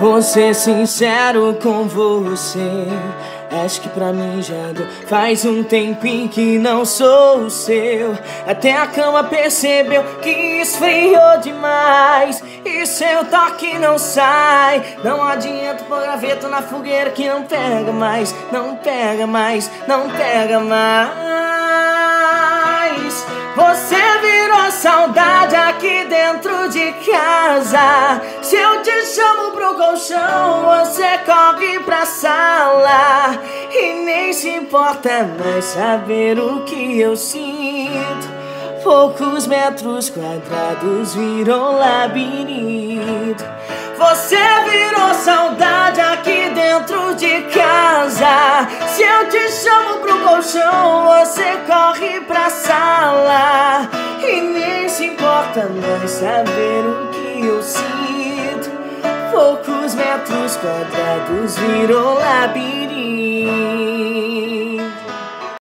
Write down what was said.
Vou ser sincero com você. Acho que pra mim já deu. Faz um tempinho que não sou o seu. Até a cama percebeu que esfriou demais. E seu toque não sai. Não adianta pôr graveto na fogueira que não pega mais. Não pega mais, não pega mais. Você virou saudade dentro de casa. Se eu te chamo pro colchão, você corre pra sala. E nem se importa mais saber o que eu sinto. Poucos metros quadrados viram labirinto. Você virou saudade aqui dentro de casa. Se eu te chamo pro colchão, você corre pra sala mais saber o que eu sinto. Poucos metros quadrados virou labirinto